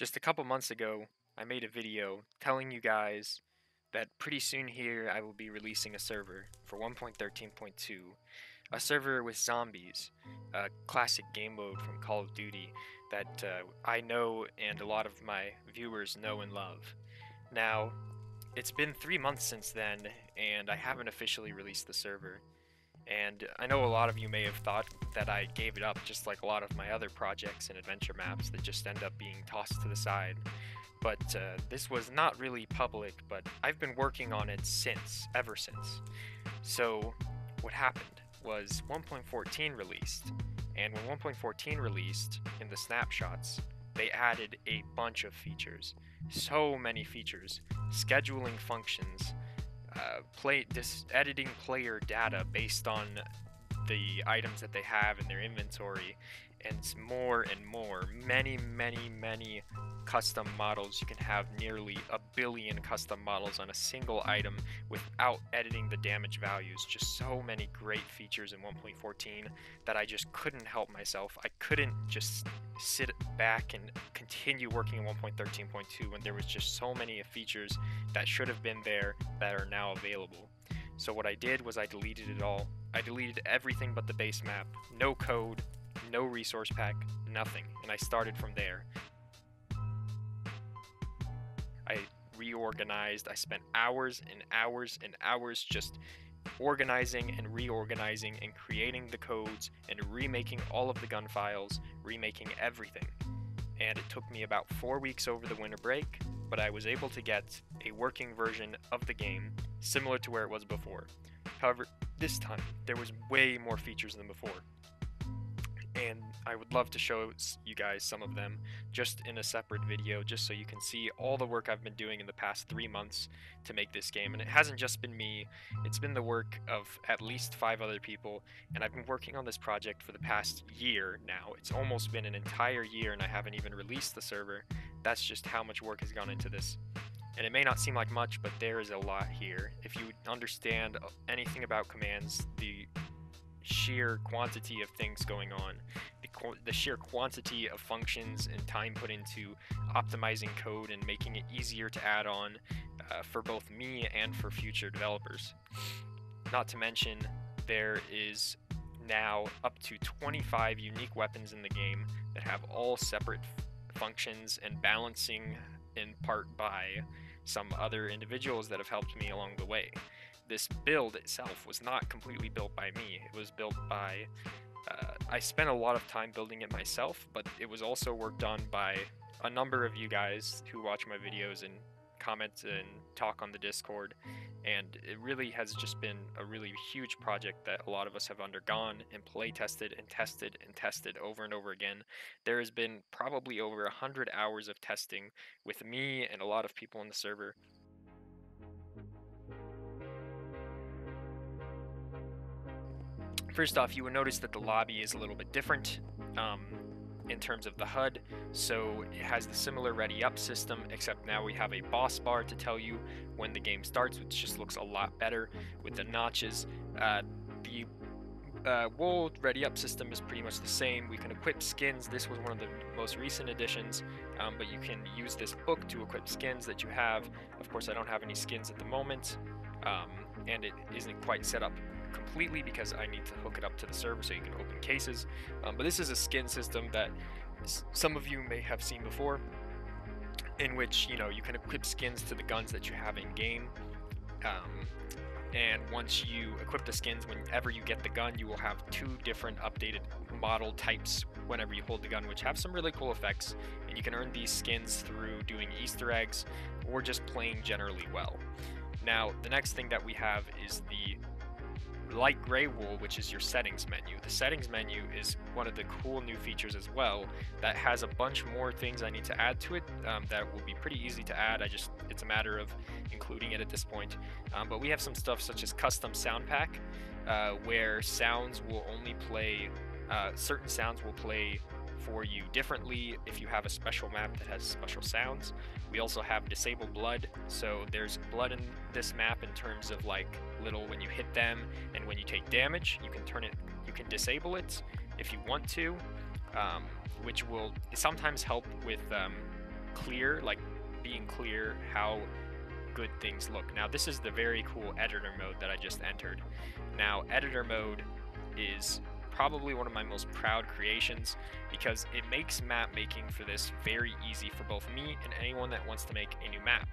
Just a couple months ago, I made a video telling you guys that pretty soon here I will be releasing a server for 1.13.2, a server with zombies, a classic game mode from Call of Duty that uh, I know and a lot of my viewers know and love. Now, it's been three months since then, and I haven't officially released the server. And I know a lot of you may have thought that I gave it up, just like a lot of my other projects and adventure maps that just end up being tossed to the side. But uh, this was not really public, but I've been working on it since, ever since. So, what happened was 1.14 released, and when 1.14 released, in the snapshots, they added a bunch of features. So many features. Scheduling functions, uh, play this editing player data based on the items that they have in their inventory and it's more and more. Many many many custom models. You can have nearly a billion custom models on a single item without editing the damage values. Just so many great features in 1.14 that I just couldn't help myself. I couldn't just sit back and continue working in 1.13.2 when there was just so many features that should have been there that are now available. So what I did was I deleted it all. I deleted everything but the base map. No code no resource pack, nothing. And I started from there. I reorganized. I spent hours and hours and hours just organizing and reorganizing and creating the codes and remaking all of the gun files, remaking everything. And it took me about four weeks over the winter break, but I was able to get a working version of the game similar to where it was before. However, this time there was way more features than before and I would love to show you guys some of them just in a separate video just so you can see all the work I've been doing in the past three months to make this game and it hasn't just been me it's been the work of at least five other people and I've been working on this project for the past year now. It's almost been an entire year and I haven't even released the server. That's just how much work has gone into this. And it may not seem like much but there is a lot here. If you understand anything about commands the sheer quantity of things going on, the, the sheer quantity of functions and time put into optimizing code and making it easier to add on uh, for both me and for future developers. Not to mention, there is now up to 25 unique weapons in the game that have all separate functions and balancing in part by some other individuals that have helped me along the way this build itself was not completely built by me. It was built by. Uh, I spent a lot of time building it myself, but it was also worked on by a number of you guys who watch my videos and comment and talk on the Discord. And it really has just been a really huge project that a lot of us have undergone and play tested and tested and tested over and over again. There has been probably over 100 hours of testing with me and a lot of people on the server First off, you will notice that the lobby is a little bit different um, in terms of the HUD. So it has the similar ready up system, except now we have a boss bar to tell you when the game starts, which just looks a lot better with the notches. Uh, the uh, Wold Ready Up system is pretty much the same. We can equip skins. This was one of the most recent additions, um, but you can use this book to equip skins that you have. Of course, I don't have any skins at the moment, um, and it isn't quite set up completely because I need to hook it up to the server so you can open cases. Um, but this is a skin system that some of you may have seen before, in which you know you can equip skins to the guns that you have in game. Um, and once you equip the skins, whenever you get the gun, you will have two different updated model types whenever you hold the gun, which have some really cool effects. And you can earn these skins through doing Easter eggs or just playing generally well. Now, the next thing that we have is the light gray wool, which is your settings menu. The settings menu is one of the cool new features as well that has a bunch more things I need to add to it um, that will be pretty easy to add. I just, it's a matter of including it at this point. Um, but we have some stuff such as custom sound pack, uh, where sounds will only play, uh, certain sounds will play for you differently if you have a special map that has special sounds. We also have disabled blood, so there's blood in this map in terms of like little when you hit them and when you take damage, you can turn it, you can disable it if you want to, um, which will sometimes help with um, clear, like being clear how good things look. Now this is the very cool editor mode that I just entered. Now editor mode is probably one of my most proud creations because it makes map making for this very easy for both me and anyone that wants to make a new map.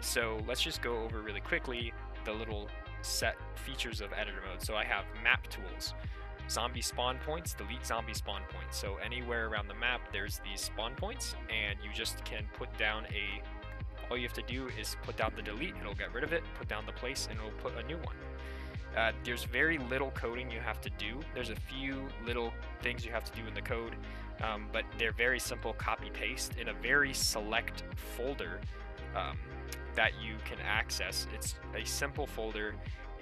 So let's just go over really quickly the little set features of editor mode. So I have map tools, zombie spawn points, delete zombie spawn points. So anywhere around the map there's these spawn points and you just can put down a all you have to do is put down the delete, it'll get rid of it, put down the place, and it'll put a new one. Uh, there's very little coding you have to do. There's a few little things you have to do in the code, um, but they're very simple copy paste in a very select folder um, that you can access. It's a simple folder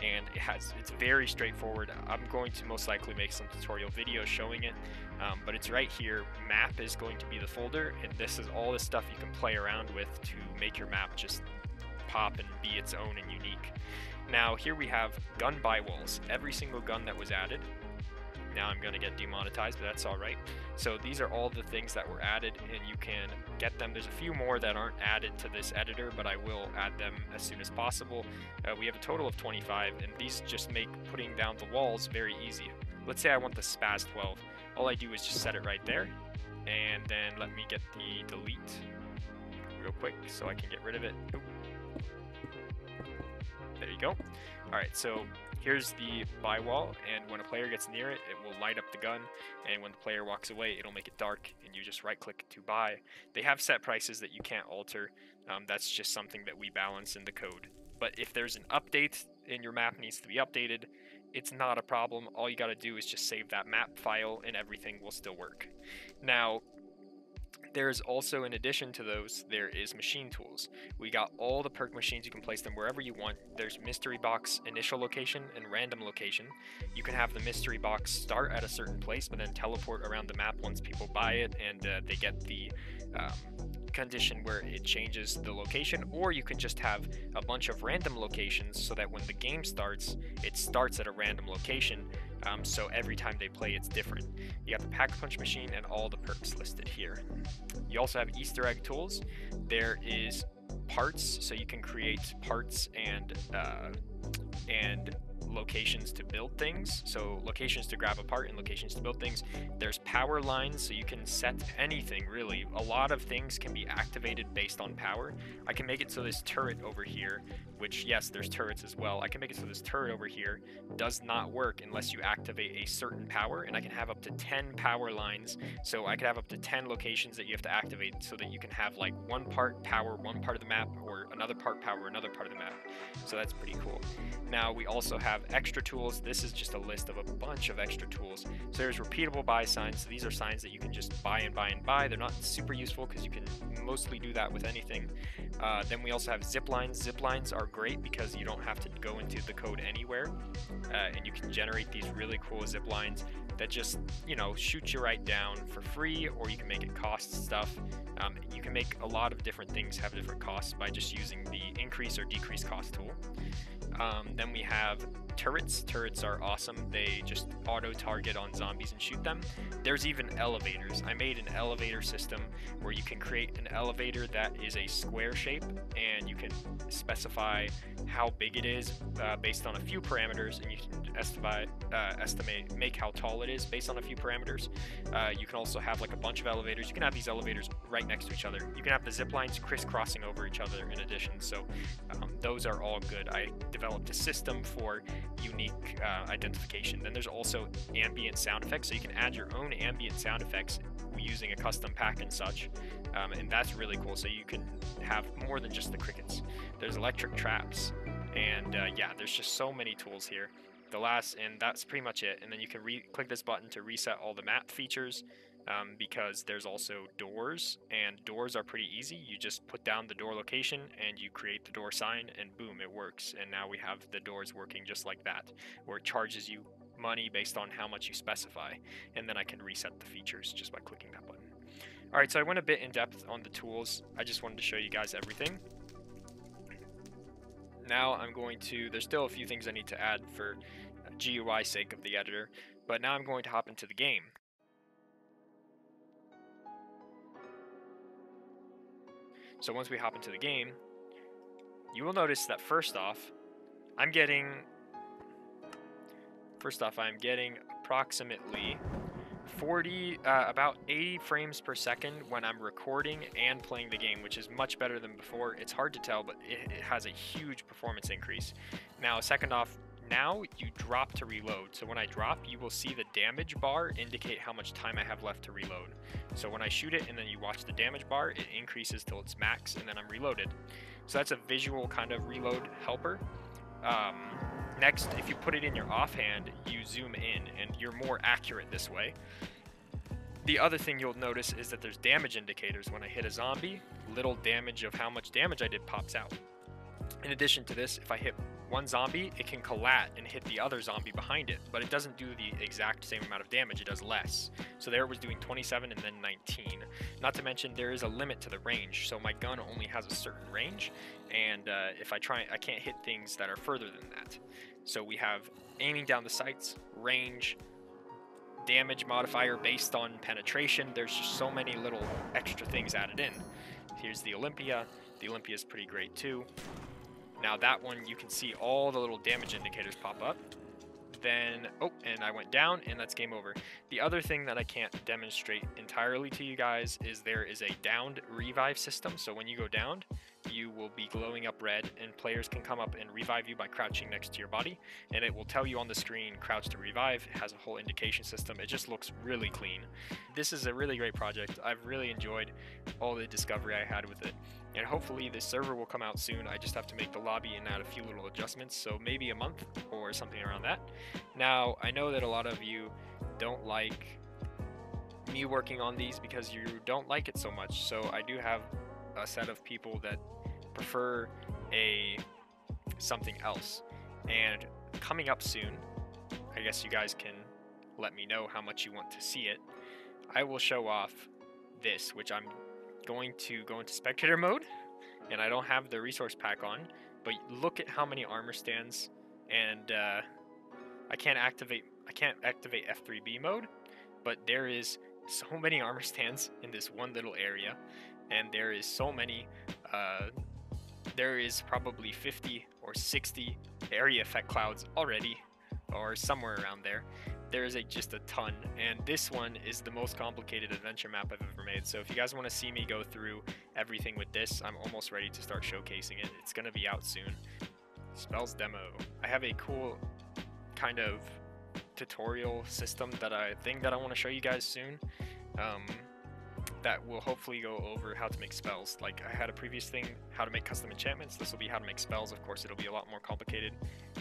and it has it's very straightforward. I'm going to most likely make some tutorial videos showing it, um, but it's right here. Map is going to be the folder, and this is all the stuff you can play around with to make your map just pop and be its own and unique. Now here we have gun buy walls. Every single gun that was added. Now I'm going to get demonetized, but that's alright. So these are all the things that were added, and you can get them. There's a few more that aren't added to this editor, but I will add them as soon as possible. Uh, we have a total of 25, and these just make putting down the walls very easy. Let's say I want the SPAS 12. All I do is just set it right there, and then let me get the delete real quick so I can get rid of it. Oop. You go. Alright, so here's the buy wall, and when a player gets near it, it will light up the gun, and when the player walks away, it'll make it dark, and you just right click to buy. They have set prices that you can't alter. Um, that's just something that we balance in the code. But if there's an update and your map needs to be updated, it's not a problem. All you got to do is just save that map file and everything will still work. Now, there's also, in addition to those, there is machine tools. We got all the perk machines, you can place them wherever you want. There's mystery box initial location and random location. You can have the mystery box start at a certain place, but then teleport around the map once people buy it and uh, they get the um, condition where it changes the location, or you can just have a bunch of random locations so that when the game starts, it starts at a random location. Um, so every time they play, it's different. You got the pack punch machine and all the perks listed here. You also have Easter egg tools. There is parts, so you can create parts and uh, and locations to build things. So locations to grab apart and locations to build things. There's power lines, so you can set anything really. A lot of things can be activated based on power. I can make it so this turret over here, which yes, there's turrets as well. I can make it so this turret over here does not work unless you activate a certain power, and I can have up to 10 power lines. So I could have up to 10 locations that you have to activate so that you can have like one part power, one part of the map, or another part power, another part of the map. So that's pretty cool. Now we also have extra tools. This is just a list of a bunch of extra tools. So there's repeatable buy signs. So these are signs that you can just buy and buy and buy. They're not super useful because you can mostly do that with anything. Uh, then we also have zip lines. Zip lines are great because you don't have to go into the code anywhere, uh, and you can generate these really cool zip lines that just you know shoot you right down for free, or you can make it cost stuff. Um, you can make a lot of different things have different costs by just using the increase or decrease cost tool. Um, then we have turrets. Turrets are awesome. They just auto target on zombies and shoot them. There's even elevators. I made an elevator system where you can create an elevator that is a square shape and you can specify how big it is uh, based on a few parameters and you can estimate, uh, estimate, make how tall it is based on a few parameters. Uh, you can also have like a bunch of elevators. You can have these elevators right next to each other. You can have the zip lines crisscrossing over each other in addition. So um, those are all good. I developed a system for unique uh, identification. Then there's also ambient sound effects, so you can add your own ambient sound effects using a custom pack and such, um, and that's really cool. So you can have more than just the crickets. There's electric traps, and uh, yeah, there's just so many tools here. The last, and that's pretty much it. And then you can re-click this button to reset all the map features um, because there's also doors, and doors are pretty easy. You just put down the door location and you create the door sign, and boom, it works. And now we have the doors working just like that, where it charges you money based on how much you specify, and then I can reset the features just by clicking that button. Alright, so I went a bit in depth on the tools. I just wanted to show you guys everything. Now I'm going to, there's still a few things I need to add for GUI sake of the editor, but now I'm going to hop into the game. So once we hop into the game, you will notice that first off, I'm getting first off I'm getting approximately 40 uh, about 80 frames per second when I'm recording and playing the game, which is much better than before. It's hard to tell, but it, it has a huge performance increase. Now, second off, now you drop to reload. So when I drop, you will see the damage bar indicate how much time I have left to reload. So when I shoot it and then you watch the damage bar, it increases till it's max and then I'm reloaded. So that's a visual kind of reload helper. Um, next, if you put it in your offhand, you zoom in and you're more accurate this way. The other thing you'll notice is that there's damage indicators. When I hit a zombie, little damage of how much damage I did pops out. In addition to this, if I hit one zombie, it can collat and hit the other zombie behind it, but it doesn't do the exact same amount of damage, it does less. So there it was doing 27 and then 19. Not to mention there is a limit to the range, so my gun only has a certain range, and uh, if I try, I can't hit things that are further than that. So we have aiming down the sights, range, damage modifier based on penetration. There's just so many little extra things added in. Here's the Olympia. The Olympia is pretty great too. Now that one, you can see all the little damage indicators pop up. Then, oh, and I went down, and that's game over. The other thing that I can't demonstrate entirely to you guys is there is a downed revive system. So when you go downed, you will be glowing up red, and players can come up and revive you by crouching next to your body, and it will tell you on the screen crouch to revive. It has a whole indication system. It just looks really clean. This is a really great project. I've really enjoyed all the discovery I had with it, and hopefully the server will come out soon. I just have to make the lobby and add a few little adjustments, so maybe a month or something around that. Now, I know that a lot of you don't like me working on these because you don't like it so much, so I do have a set of people that prefer a something else. And coming up soon, I guess you guys can let me know how much you want to see it. I will show off this, which I'm going to go into spectator mode, and I don't have the resource pack on, but look at how many armor stands, and uh, I can't activate I can't activate F3B mode, but there is so many armor stands in this one little area, and there is so many uh, there is probably 50 or 60 area effect clouds already, or somewhere around there. There is a, just a ton, and this one is the most complicated adventure map I've ever made. So if you guys want to see me go through everything with this, I'm almost ready to start showcasing it. It's going to be out soon. Spells demo. I have a cool kind of tutorial system that I think that I want to show you guys soon. Um, that will hopefully go over how to make spells. Like I had a previous thing, how to make custom enchantments. This will be how to make spells. Of course, it'll be a lot more complicated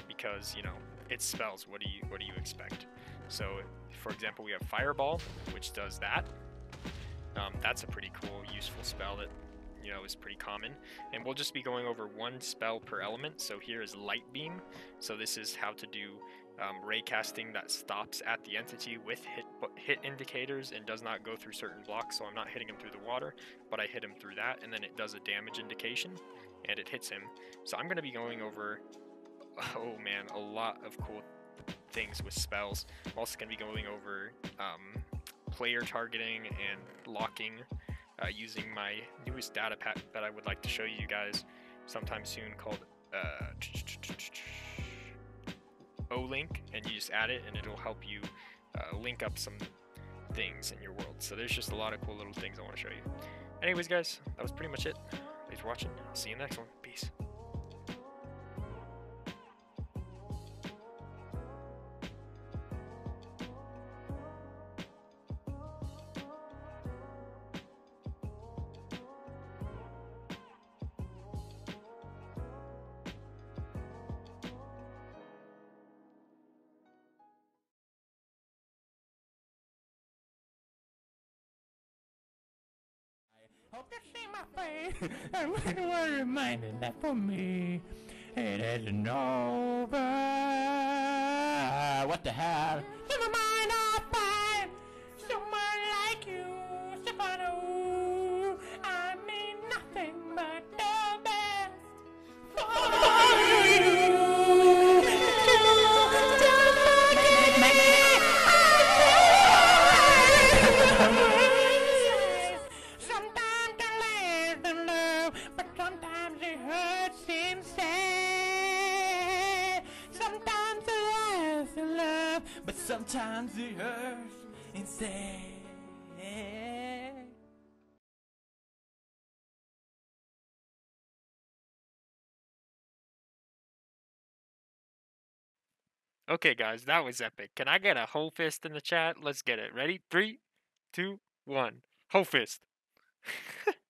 because you know it's spells. What do you what do you expect? So, for example, we have Fireball, which does that. Um, that's a pretty cool, useful spell that you know is pretty common. And we'll just be going over one spell per element. So here is Light Beam. So this is how to do um, ray casting that stops at the entity with hit hit indicators and does not go through certain blocks. So I'm not hitting him through the water, but I hit him through that, and then it does a damage indication, and it hits him. So I'm going to be going over, oh man, a lot of cool things with spells. I'm also going to be going over um, player targeting and locking uh, using my newest data pack that I would like to show you guys sometime soon called. Uh, O-Link, and you just add it, and it'll help you uh, link up some things in your world. So there's just a lot of cool little things I want to show you. Anyways, guys, that was pretty much it. Thanks for watching. I'll see you in the next one. Peace. Hope you see my face. I'm gonna reminded that for me, it isn't over. What the hell? Never mind, sometimes it hurts instead. Okay, guys, that was epic. Can I get a whole fist in the chat? Let's get it. Ready? Three, two, one. Whole fist.